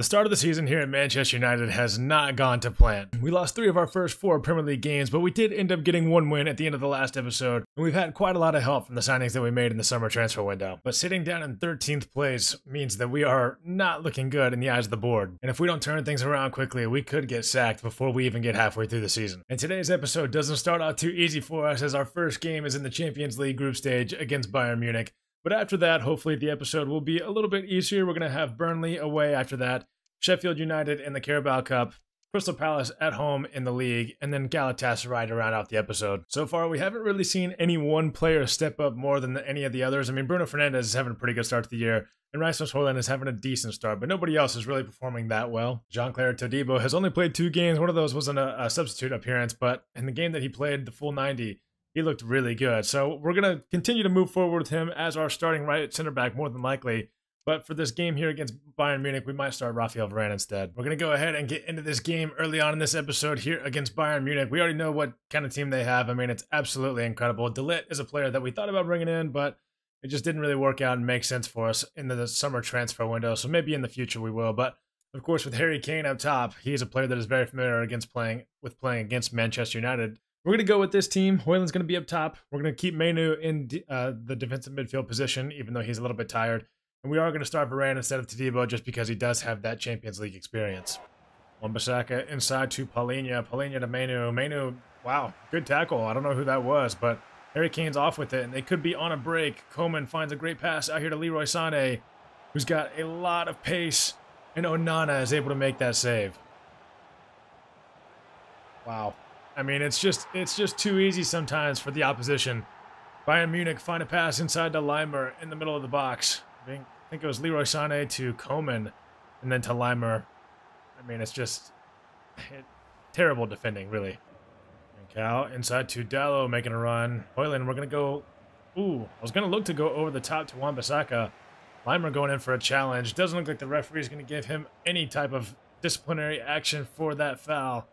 The start of the season here at Manchester United has not gone to plan. We lost three of our first four Premier League games, but we did end up getting one win at the end of the last episode, and we've had quite a lot of help from the signings that we made in the summer transfer window. But sitting down in 13th place means that we are not looking good in the eyes of the board, and if we don't turn things around quickly, we could get sacked before we even get halfway through the season. And today's episode doesn't start out too easy for us as our first game is in the Champions League group stage against Bayern Munich. But after that, hopefully the episode will be a little bit easier. We're going to have Burnley away after that. Sheffield United in the Carabao Cup, Crystal Palace at home in the league, and then Galatasaray to round out the episode. So far, we haven't really seen any one player step up more than any of the others. I mean, Bruno Fernandes is having a pretty good start to the year, and Rasmus Højlund is having a decent start, but nobody else is really performing that well. Jean-Clair Todibo has only played two games. One of those was in a, a substitute appearance, but in the game that he played, the full 90, he looked really good. So we're going to continue to move forward with him as our starting right center back, more than likely. But for this game here against Bayern Munich, we might start Rafael Varane instead. We're going to go ahead and get into this game early on in this episode here against Bayern Munich. We already know what kind of team they have. I mean, it's absolutely incredible. De Ligt is a player that we thought about bringing in, but it just didn't really work out and make sense for us in the summer transfer window. So maybe in the future we will. But of course, with Harry Kane up top, he's a player that is very familiar against playing with playing against Manchester United. We're going to go with this team. Højlund's going to be up top. We're going to keep Mainoo in uh, the defensive midfield position, even though he's a little bit tired. And we are going to start Varane instead of Todibo just because he does have that Champions League experience. Wan-Bissaka inside to Palhinha. Palhinha to Mainoo. Mainoo, wow, good tackle. I don't know who that was, but Harry Kane's off with it, and they could be on a break. Coman finds a great pass out here to Leroy Sané, who's got a lot of pace, and Onana is able to make that save. Wow. I mean, it's just it's just too easy sometimes for the opposition. Bayern Munich find a pass inside to Laimer in the middle of the box. I think, I think it was Leroy Sané to Coman, and then to Laimer. I mean, it's just it, terrible defending, really. And Cal inside to Dalot making a run. Højlund, we're gonna go. Ooh, I was gonna look to go over the top to Wan-Bissaka. Laimer going in for a challenge. Doesn't look like the referee is gonna give him any type of disciplinary action for that foul.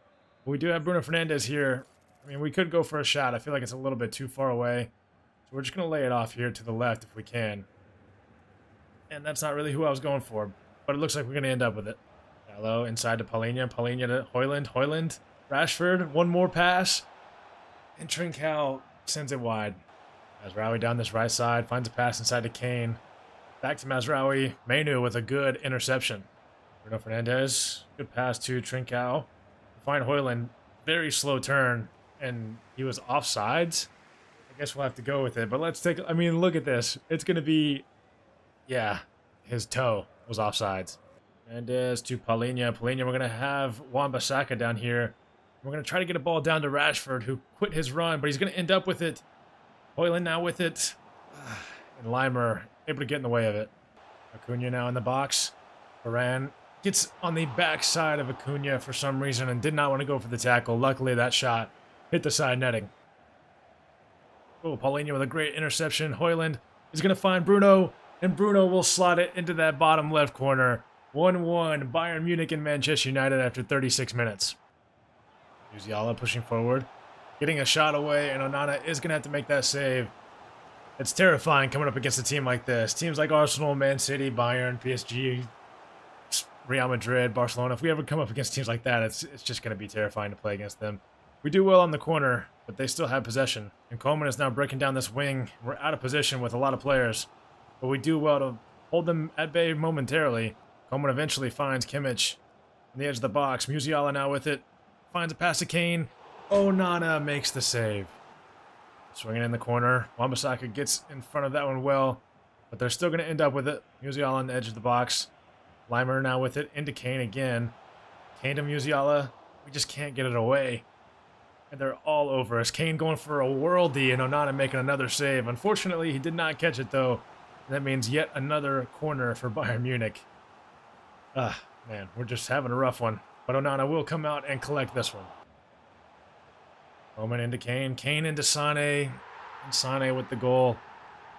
But we do have Bruno Fernandes here. I mean, we could go for a shot. I feel like it's a little bit too far away. So we're just gonna lay it off here to the left if we can. And that's not really who I was going for. But it looks like we're going to end up with it. Hello, inside to Palhinha. Palhinha to Hoyland. Højlund. Rashford. One more pass. And Trincao sends it wide. Mazraoui down this right side. Finds a pass inside to Kane. Back to Mazraoui. Mainoo with a good interception. Bruno Fernandes, Good pass to Trincao. Find Højlund. Very slow turn. And he was offsides. I guess we'll have to go with it. But let's take... I mean, look at this. It's going to be yeah, his toe was offsides. Mendes to Palhinha. Palhinha, we're going to have Wan-Bissaka down here. We're going to try to get a ball down to Rashford, who quit his run, but he's going to end up with it. Højlund now with it. And Laimer able to get in the way of it. Acuna now in the box. Varane gets on the backside of Acuna for some reason and did not want to go for the tackle. Luckily, that shot hit the side netting. Oh, Palhinha with a great interception. Højlund is going to find Bruno and Bruno will slot it into that bottom left corner. 1-1, Bayern Munich and Manchester United after 36 minutes. Musiala pushing forward, getting a shot away, and Onana is going to have to make that save. It's terrifying coming up against a team like this. Teams like Arsenal, Man City, Bayern, PSG, Real Madrid, Barcelona. If we ever come up against teams like that, it's, it's just going to be terrifying to play against them. We do well on the corner, but they still have possession. And Coman is now breaking down this wing. We're out of position with a lot of players but we do well to hold them at bay momentarily. Coman eventually finds Kimmich on the edge of the box. Musiala now with it. Finds a pass to Kane. Onana makes the save. Swinging in the corner. Wan-Bissaka gets in front of that one well, but they're still going to end up with it. Musiala on the edge of the box. Laimer now with it into Kane again. Kane to Musiala. We just can't get it away. And they're all over us. Kane going for a worldie and Onana making another save. Unfortunately, he did not catch it though. That means yet another corner for Bayern Munich. Ah, man, we're just having a rough one. But Onana will come out and collect this one. Moment into Kane. Kane into Sane. And Sane with the goal.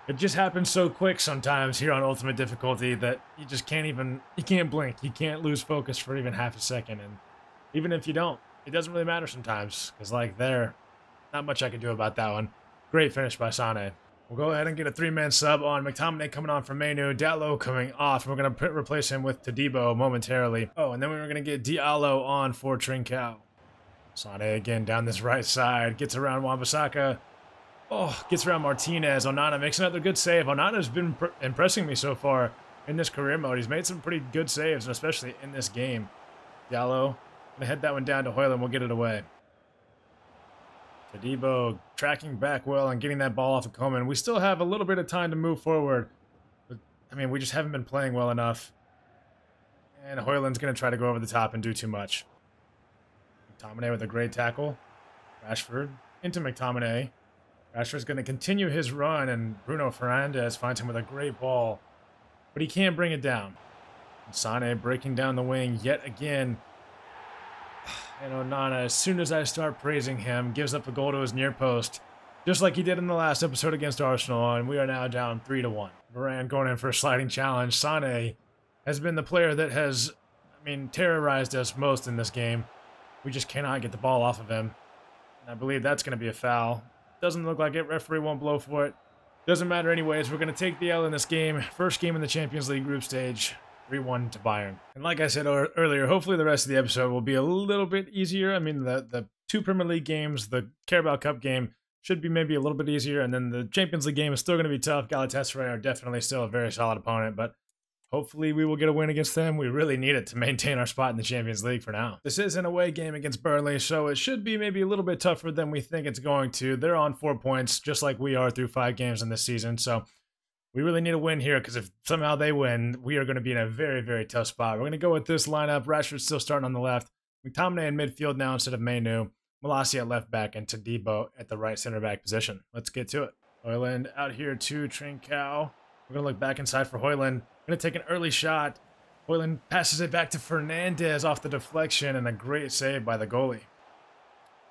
It just happens so quick sometimes here on Ultimate Difficulty that you just can't even, you can't blink. You can't lose focus for even half a second. And even if you don't, it doesn't really matter sometimes. Because like there, not much I can do about that one. Great finish by Sane. We'll go ahead and get a three-man sub on McTominay coming on from Mainoo, Dalot coming off. We're going to replace him with Todibo momentarily. Oh, and then we were going to get Diallo on for Trincao. Sane again down this right side, gets around Wan-Bissaka. Oh, gets around Martinez. Onana makes another good save. Onana's been impressing me so far in this career mode. He's made some pretty good saves, especially in this game. Diallo, gonna head that one down to Højlund. We'll get it away. Todibo tracking back well and getting that ball off of Coman. We still have a little bit of time to move forward. But, I mean, we just haven't been playing well enough. And Højlund's going to try to go over the top and do too much. McTominay with a great tackle. Rashford into McTominay. Rashford's going to continue his run, and Bruno Fernandes finds him with a great ball. But he can't bring it down. Sane breaking down the wing yet again. And Onana, as soon as I start praising him, gives up a goal to his near post, just like he did in the last episode against Arsenal, and we are now down 3 to 1. Varane going in for a sliding challenge. Sane has been the player that has, I mean, terrorized us most in this game. We just cannot get the ball off of him. And I believe that's going to be a foul. Doesn't look like it. Referee won't blow for it. Doesn't matter anyways. We're going to take the L in this game. First game in the Champions League group stage. 3-1 to Bayern. And like I said earlier, hopefully the rest of the episode will be a little bit easier. I mean, the, the two Premier League games, the Carabao Cup game should be maybe a little bit easier, and then the Champions League game is still going to be tough. Galatasaray are definitely still a very solid opponent, but hopefully we will get a win against them. We really need it to maintain our spot in the Champions League for now. This is an away game against Burnley, so it should be maybe a little bit tougher than we think it's going to. They're on four points, just like we are through five games in this season, so we really need a win here because if somehow they win, we are going to be in a very, very tough spot. We're going to go with this lineup. Rashford still starting on the left. McTominay in midfield now instead of Mainoo. Malacia at left back and Todibo at the right center back position. Let's get to it. Højlund out here to Trincao. We're going to look back inside for Højlund. Going to take an early shot. Højlund passes it back to Fernandes off the deflection and a great save by the goalie.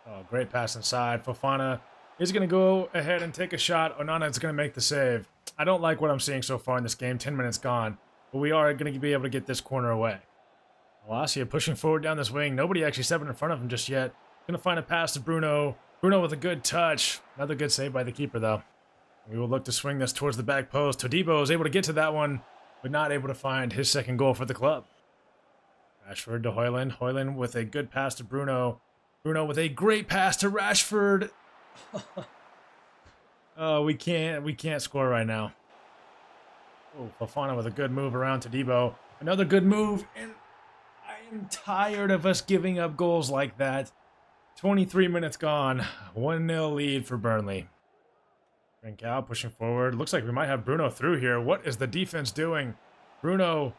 Oh, great pass inside. Fofana is going to go ahead and take a shot. Onana is going to make the save. I don't like what I'm seeing so far in this game. 10 minutes gone. But we are going to be able to get this corner away. Malacia pushing forward down this wing. Nobody actually stepping in front of him just yet. Going to find a pass to Bruno. Bruno with a good touch. Another good save by the keeper, though. We will look to swing this towards the back post. Todibo is able to get to that one, but not able to find his second goal for the club. Rashford to Højlund. Højlund with a good pass to Bruno. Bruno with a great pass to Rashford. Oh, we can't we can't score right now. Oh, Fofana with a good move around to Debo. Another good move, and I am tired of us giving up goals like that. 23 minutes gone. 1-0 lead for Burnley. Trincao pushing forward. Looks like we might have Bruno through here. What is the defense doing? Bruno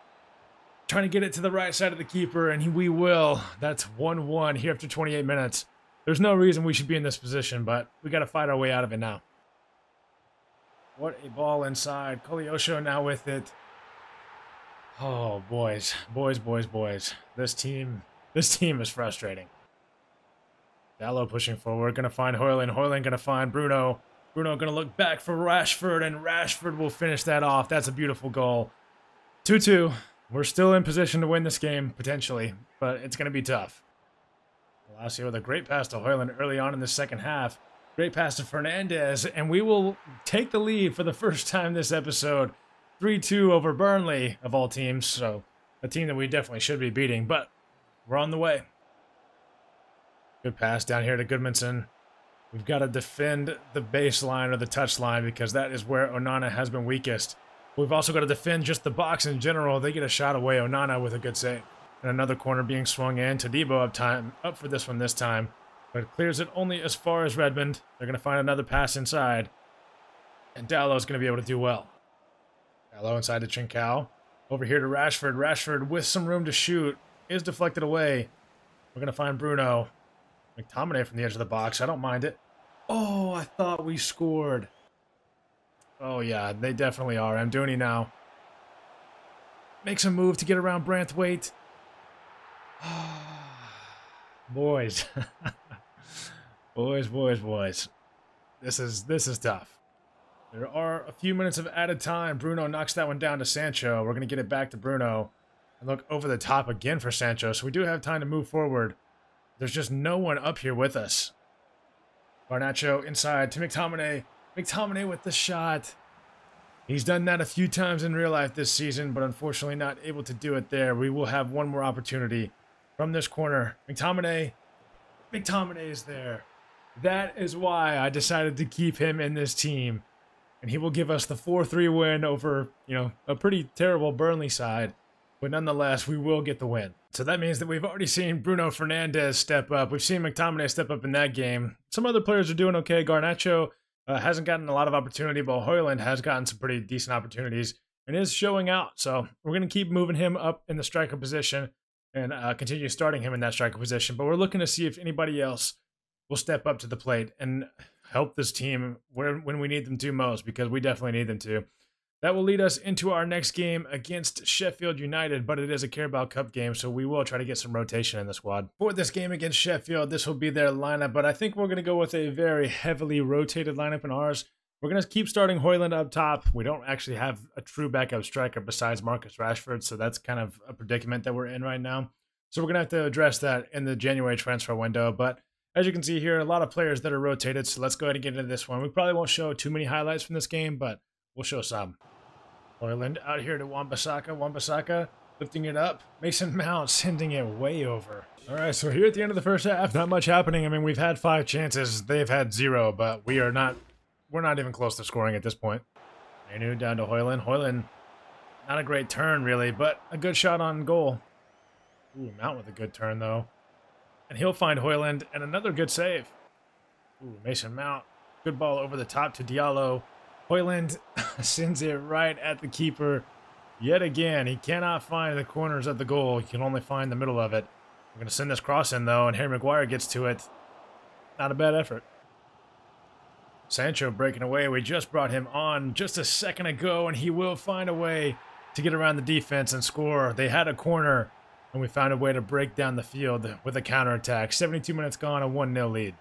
trying to get it to the right side of the keeper, and we will. That's 1-1 here after 28 minutes. There's no reason we should be in this position, but we got to fight our way out of it now. What a ball inside. Koleosho now with it. Oh, boys. Boys, boys, boys. This team, this team is frustrating. Dalot pushing forward. Going to find Højlund. Højlund going to find Bruno. Bruno going to look back for Rashford, and Rashford will finish that off. That's a beautiful goal. 2-2. We're still in position to win this game, potentially, but it's going to be tough. Palacio with a great pass to Højlund early on in the second half. Great pass to Fernandes, and we will take the lead for the first time this episode. 3-2 over Burnley, of all teams, so a team that we definitely should be beating, but we're on the way. Good pass down here to Gudmundsson. We've got to defend the baseline or the touch line because that is where Onana has been weakest. We've also got to defend just the box in general. They get a shot away. Onana with a good save. And another corner being swung in. Todibo up time up for this one this time. But clears it only as far as Redmond. They're going to find another pass inside. And Dalot's going to be able to do well. Dalot inside to Trincao. Over here to Rashford. Rashford with some room to shoot. Is deflected away. We're going to find Bruno. McTominay from the edge of the box. I don't mind it. Oh, I thought we scored. Oh, yeah, they definitely are. I'm Amdouni now. Makes a move to get around Branthwaite. boys. boys, boys, boys. This is this is tough. There are a few minutes of added time. Bruno knocks that one down to Sancho. We're going to get it back to Bruno. And look over the top again for Sancho. So we do have time to move forward. There's just no one up here with us. Garnacho inside to McTominay. McTominay with the shot. He's done that a few times in real life this season, but unfortunately not able to do it there. We will have one more opportunity from this corner. McTominay. McTominay is there. That is why I decided to keep him in this team. And he will give us the 4-3 win over, you know, a pretty terrible Burnley side. But nonetheless, we will get the win. So that means that we've already seen Bruno Fernandes step up. We've seen McTominay step up in that game. Some other players are doing okay. Garnacho uh, hasn't gotten a lot of opportunity, but Højlund has gotten some pretty decent opportunities and is showing out. So we're going to keep moving him up in the striker position and uh, continue starting him in that striker position. But we're looking to see if anybody else will step up to the plate and help this team when, when we need them to most, because we definitely need them to. That will lead us into our next game against Sheffield United, but it is a Carabao Cup game, so we will try to get some rotation in the squad. For this game against Sheffield, this will be their lineup, but I think we're going to go with a very heavily rotated lineup in ours. We're going to keep starting Højlund up top. We don't actually have a true backup striker besides Marcus Rashford, so that's kind of a predicament that we're in right now. So we're going to have to address that in the January transfer window, but as you can see here, a lot of players that are rotated, so let's go ahead and get into this one. We probably won't show too many highlights from this game, but we'll show some. Højlund out here to Wan-Bissaka. Wan-Bissaka lifting it up. Mason Mount sending it way over. All right, so we're here at the end of the first half, not much happening. I mean, we've had five chances. They've had zero, but we are not, we're not even close to scoring at this point. Mainoo down to Højlund. Højlund, not a great turn, really, but a good shot on goal. Ooh, Mount with a good turn, though. And he'll find Højlund, and another good save. Ooh, Mason Mount. Good ball over the top to Diallo. Højlund sends it right at the keeper yet again. He cannot find the corners of the goal. He can only find the middle of it. We're going to send this cross in, though, and Harry Maguire gets to it. Not a bad effort. Sancho breaking away. We just brought him on just a second ago, and he will find a way to get around the defense and score. They had a corner, and we found a way to break down the field with a counterattack. 72 minutes gone, a 1-0 lead.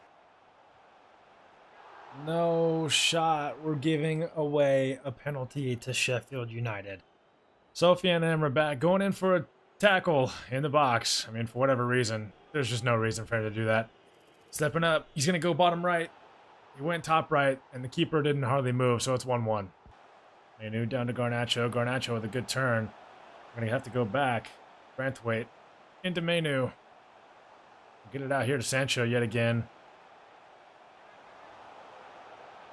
No shot. We're giving away a penalty to Sheffield United. Sofyan Amrabat going in for a tackle in the box. I mean, for whatever reason, there's just no reason for him to do that. Stepping up. He's going to go bottom right. He went top right, and the keeper didn't hardly move, so it's 1-1. Mainoo down to Garnacho. Garnacho with a good turn. We're going to have to go back. Branthwaite into Mainoo. Get it out here to Sancho yet again.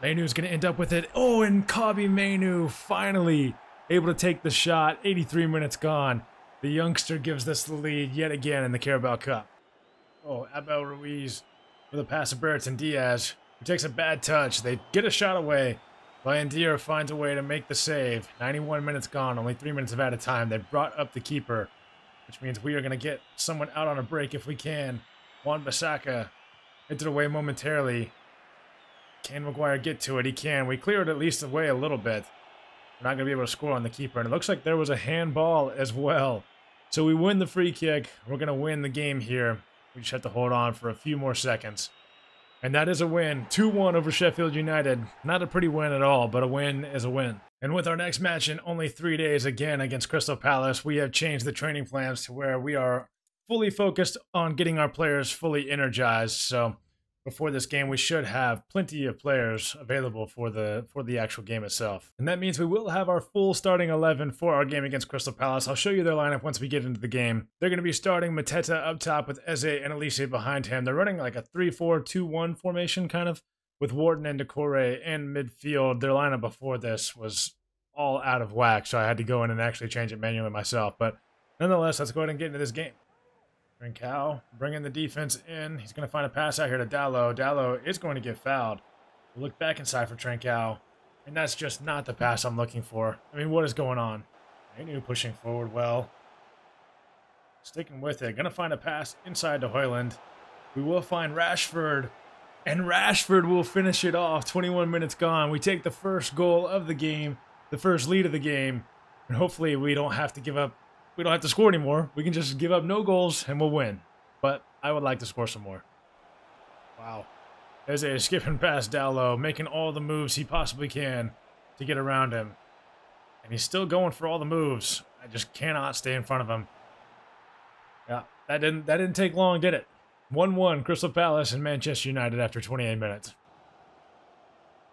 Mainoo's going to end up with it. Oh, and Kobbie Mainoo finally able to take the shot. 83 minutes gone. The youngster gives us the lead yet again in the Carabao Cup. Oh, Abel Ruiz with a pass to Brereton Diaz, who takes a bad touch. They get a shot away. Buendia finds a way to make the save. 91 minutes gone, only three minutes of added time. They brought up the keeper, which means we are going to get someone out on a break if we can. Wan-Bissaka entered away momentarily. Can Maguire get to it? He can. We cleared at least away a little bit. We're not going to be able to score on the keeper. And it looks like there was a handball as well. So we win the free kick. We're going to win the game here. We just have to hold on for a few more seconds. And that is a win. 2-1 over Sheffield United. Not a pretty win at all, but a win is a win. And with our next match in only three days again against Crystal Palace, we have changed the training plans to where we are fully focused on getting our players fully energized. So before this game, we should have plenty of players available for the for the actual game itself. And that means we will have our full starting 11 for our game against Crystal Palace. I'll show you their lineup once we get into the game. They're going to be starting Mateta up top with Eze and Olise behind him. They're running like a 3-4-2-1 formation kind of with Wharton and Doucouré in midfield. Their lineup before this was all out of whack, so I had to go in and actually change it manually myself. But nonetheless, let's go ahead and get into this game. Trincao bringing the defense in. He's going to find a pass out here to Dalot. Dalot is going to get fouled. We'll look back inside for Trincao. And that's just not the pass I'm looking for. I mean, what is going on? Mainoo pushing forward well. Sticking with it. Going to find a pass inside to Højlund. We will find Rashford. And Rashford will finish it off. 21 minutes gone. We take the first goal of the game. The first lead of the game. And hopefully we don't have to give up we don't have to score anymore. We can just give up no goals and we'll win. But I would like to score some more. Wow. There's a skipping past Dalot, making all the moves he possibly can to get around him. And he's still going for all the moves. I just cannot stay in front of him. Yeah, that didn't that didn't take long, did it? 1-1 Crystal Palace and Manchester United after 28 minutes.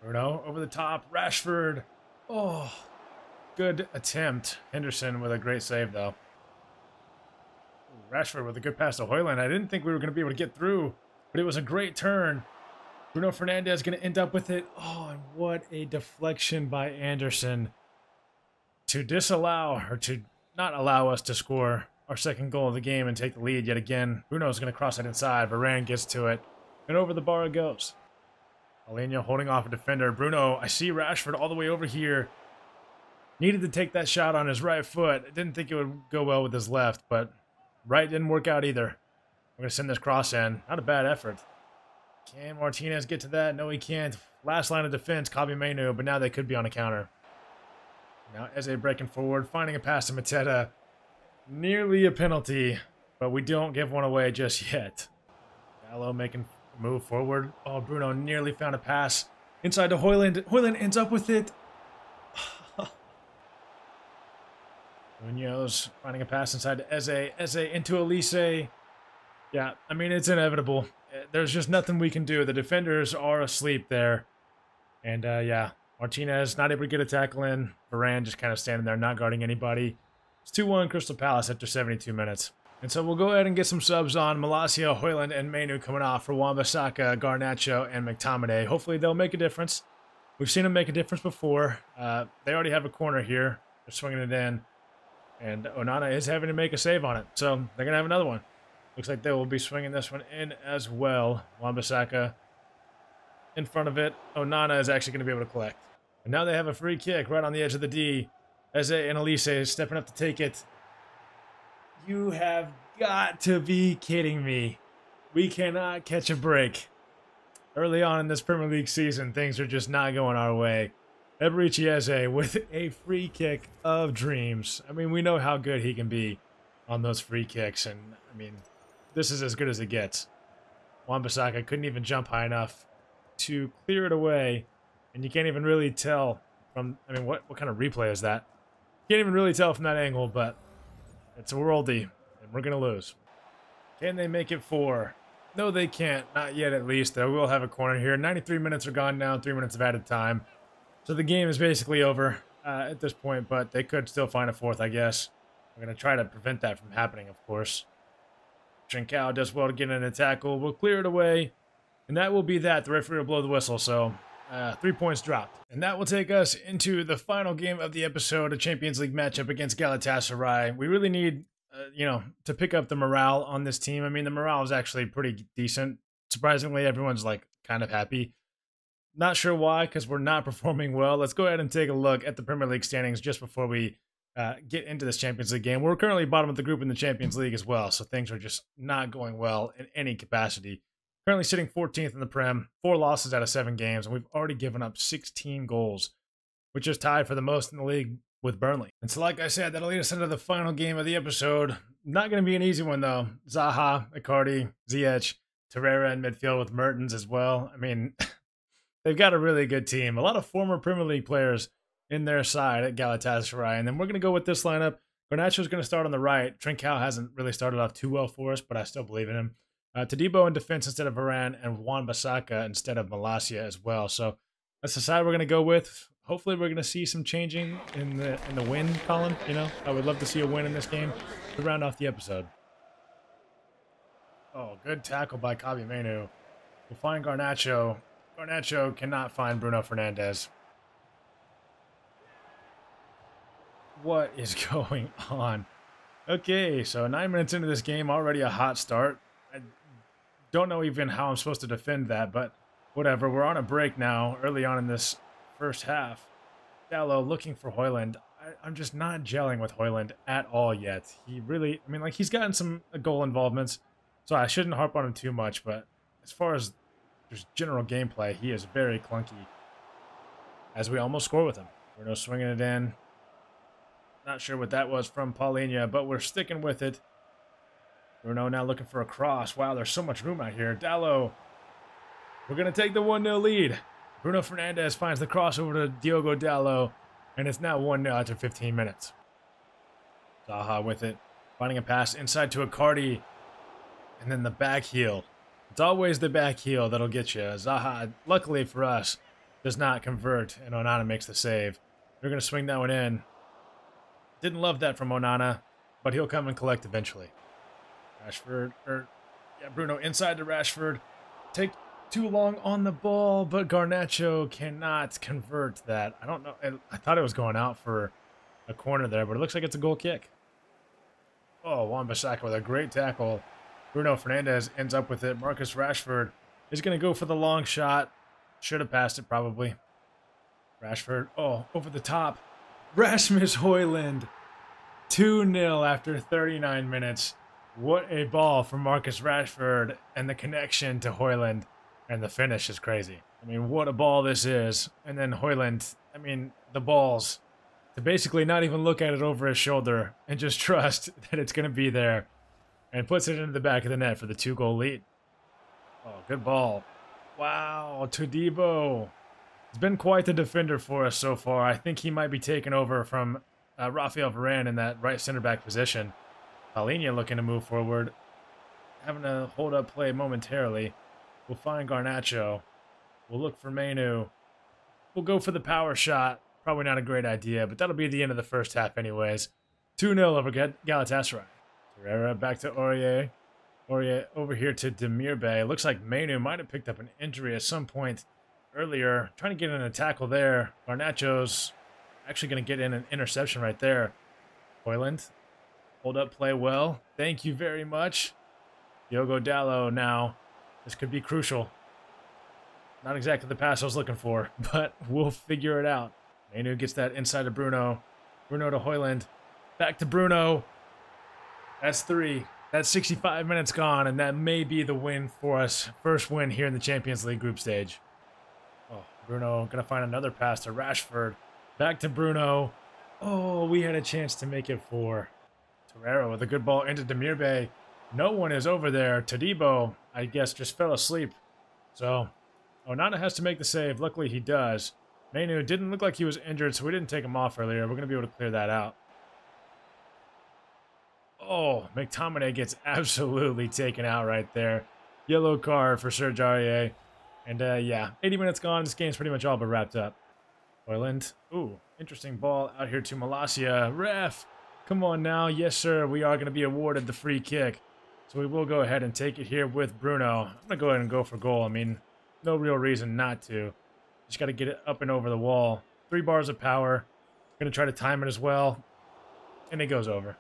Bruno over the top. Rashford. Oh, good attempt. Henderson with a great save, though. Rashford with a good pass to Højlund. I didn't think we were going to be able to get through, but it was a great turn. Bruno Fernandes going to end up with it. Oh, and what a deflection by Andersen to disallow or to not allow us to score our second goal of the game and take the lead yet again. Bruno's going to cross it inside. Varane gets to it, and over the bar it goes. Alenia holding off a defender. Bruno, I see Rashford all the way over here. Needed to take that shot on his right foot. Didn't think it would go well with his left, but right didn't work out either. We're going to send this cross in. Not a bad effort. Can Martinez get to that? No, he can't. Last line of defense, Kobbie Mainoo, but now they could be on a counter. Now Eze breaking forward, finding a pass to Mateta. Nearly a penalty, but we don't give one away just yet. Gallo making move forward. Oh, Bruno nearly found a pass inside to Højlund. Højlund ends up with it. Munoz finding a pass inside to Eze. Eze into Olise. Yeah, I mean, it's inevitable. There's just nothing we can do. The defenders are asleep there. And, uh, yeah, Martinez not able to get a tackle in. Varane just kind of standing there, not guarding anybody. It's 2-1 Crystal Palace after 72 minutes. And so we'll go ahead and get some subs on Malacia, Højlund, and Mainoo coming off for Wan-Bissaka, Garnacho, and McTominay. Hopefully they'll make a difference. We've seen them make a difference before. Uh, they already have a corner here. They're swinging it in. And Onana is having to make a save on it. So they're going to have another one. Looks like they will be swinging this one in as well. Wan-Bissaka in front of it. Onana is actually going to be able to collect. And now they have a free kick right on the edge of the D. Eze and Olise is stepping up to take it. You have got to be kidding me. We cannot catch a break. Early on in this Premier League season, things are just not going our way. Eberechi Eze with a free kick of dreams. I mean, we know how good he can be on those free kicks, and I mean, this is as good as it gets. Wan-Bissaka couldn't even jump high enough to clear it away, and you can't even really tell from, I mean, what, what kind of replay is that? You Can't even really tell from that angle, but it's a worldie, and we're going to lose. Can they make it four? No, they can't. Not yet, at least. They will have a corner here. 93 minutes are gone now, three minutes of added time. So the game is basically over uh, at this point, but they could still find a fourth, I guess. We're going to try to prevent that from happening, of course. Trincao does well to get in a tackle. We'll clear it away. And that will be that. The referee will blow the whistle, so uh, three points dropped. And that will take us into the final game of the episode, a Champions League matchup against Galatasaray. We really need, uh, you know, to pick up the morale on this team. I mean, the morale is actually pretty decent. Surprisingly, everyone's like kind of happy. Not sure why, because we're not performing well. Let's go ahead and take a look at the Premier League standings just before we uh, get into this Champions League game. We're currently bottom of the group in the Champions League as well, so things are just not going well in any capacity. Currently sitting 14th in the Prem, four losses out of seven games, and we've already given up 16 goals, which is tied for the most in the league with Burnley. And so, like I said, that'll lead us into the final game of the episode. Not going to be an easy one, though. Zaha, Icardi, Ziyech, Torreira in midfield with Mertens as well. I mean, they've got a really good team. A lot of former Premier League players in their side at Galatasaray. And then we're going to go with this lineup. Garnacho is going to start on the right. Trincao hasn't really started off too well for us, but I still believe in him. Uh, Todibo in defense instead of Varane, and Wan-Bissaka instead of Malacia as well. So that's the side we're going to go with. Hopefully, we're going to see some changing in the in the win column. You know, I would love to see a win in this game to round off the episode. Oh, good tackle by Kobbie Mainoo. We'll find Garnacho. Garnacho cannot find Bruno Fernandes. What is going on? Okay, so nine minutes into this game, already a hot start I don't know even how I'm supposed to defend that, but whatever. We're on a break now, early on in this first half. Dalot looking for Højlund. I, am just not gelling with Højlund at all yet. He really, I mean, like, he's gotten some goal involvements, so I shouldn't harp on him too much, but as far as just general gameplay, he is very clunky. As we almost score with him. We're no swinging it in. Not sure what that was from Palhinha, but we're sticking with it. Bruno now looking for a cross. Wow, there's so much room out here. Dalot, we're going to take the 1-0 lead. Bruno Fernandes finds the cross over to Diogo Dalot, and it's now 1-0 after 15 minutes. Zaha with it, finding a pass inside to Icardi, and then the back heel. It's always the back heel that'll get you. Zaha, luckily for us, does not convert, and Onana makes the save. They're going to swing that one in. Didn't love that from Onana, but he'll come and collect eventually. Rashford, or yeah, Bruno inside to Rashford. Take too long on the ball, but Garnacho cannot convert that. I don't know. I thought it was going out for a corner there, but it looks like it's a goal kick. Oh, Wan-Bissaka with a great tackle. Bruno Fernandes ends up with it. Marcus Rashford is going to go for the long shot. Should have passed it probably. Rashford, oh, over the top. Rasmus Højlund, 2-0 after 39 minutes. What a ball from Marcus Rashford and the connection to Højlund. And the finish is crazy. I mean, what a ball this is. And then Højlund, I mean, the balls. To basically not even look at it over his shoulder and just trust that it's going to be there. And puts it into the back of the net for the two-goal lead. Oh, good ball. Wow, Todibo. He's been quite the defender for us so far. I think he might be taking over from uh, Rafael Varane in that right center back position. Palhinha looking to move forward. Having to hold up play momentarily. We'll find Garnacho. We'll look for Mainoo. We'll go for the power shot. Probably not a great idea, but that'll be the end of the first half anyways. 2-0 over Galatasaray. Torreira back to Aurier. Aurier over here to Demirbay. Looks like Mainoo might have picked up an injury at some point earlier. Trying to get in a tackle there. Garnacho's actually going to get in an interception right there. Højlund, hold up, play well. Thank you very much. Diogo Dalot now. This could be crucial. Not exactly the pass I was looking for, but we'll figure it out. Mainoo gets that inside to Bruno. Bruno to Højlund. Back to Bruno. That's three. That's 65 minutes gone, and that may be the win for us. First win here in the Champions League group stage. Oh, Bruno gonna find another pass to Rashford. Back to Bruno. Oh, we had a chance to make it four. Torreira with a good ball into Demirbay. No one is over there. Todibo, I guess, just fell asleep. So, Onana has to make the save. Luckily, he does. Mainoo didn't look like he was injured, so we didn't take him off earlier. We're going to be able to clear that out. Oh, McTominay gets absolutely taken out right there. Yellow card for Serge Aurier. And uh, yeah, 80 minutes gone. This game's pretty much all but wrapped up. Højlund. Ooh, interesting ball out here to Malacia. Ref, come on now. Yes, sir. We are going to be awarded the free kick. So we will go ahead and take it here with Bruno. I'm going to go ahead and go for goal. I mean, no real reason not to. Just got to get it up and over the wall. Three bars of power. Going to try to time it as well. And it goes over.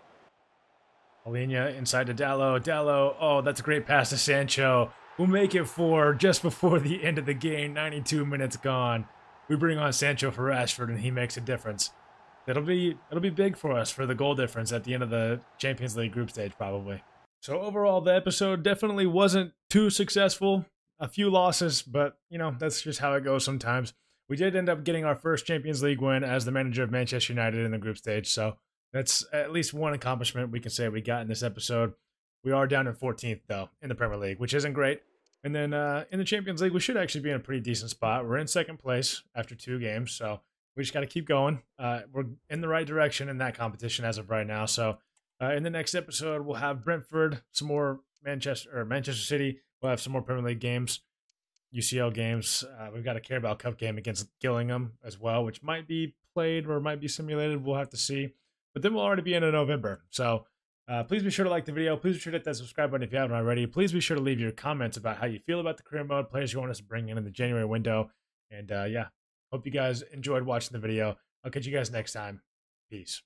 Palhinha inside to Dalot. Dalot, oh, that's a great pass to Sancho. We'll make it four just before the end of the game. 92 minutes gone. We bring on Sancho for Rashford, and he makes a difference. It'll be it'll be big for us for the goal difference at the end of the Champions League group stage, probably. So overall, the episode definitely wasn't too successful. A few losses, but you know that's just how it goes sometimes. We did end up getting our first Champions League win as the manager of Manchester United in the group stage, so that's at least one accomplishment we can say we got in this episode. We are down in 14th though in the Premier League, which isn't great. And then uh, in the Champions League, we should actually be in a pretty decent spot. We're in second place after two games, so we just got to keep going. Uh, we're in the right direction in that competition as of right now. So uh, in the next episode, we'll have Brentford, some more Manchester or Manchester City. We'll have some more Premier League games, UCL games. Uh, we've got a Carabao Cup game against Gillingham as well, which might be played or might be simulated. We'll have to see. But then we'll already be into November. So uh, please be sure to like the video. Please be sure to hit that subscribe button if you haven't already. Please be sure to leave your comments about how you feel about the career mode, players you want us to bring in in the January window. And uh, yeah, hope you guys enjoyed watching the video. I'll catch you guys next time. Peace.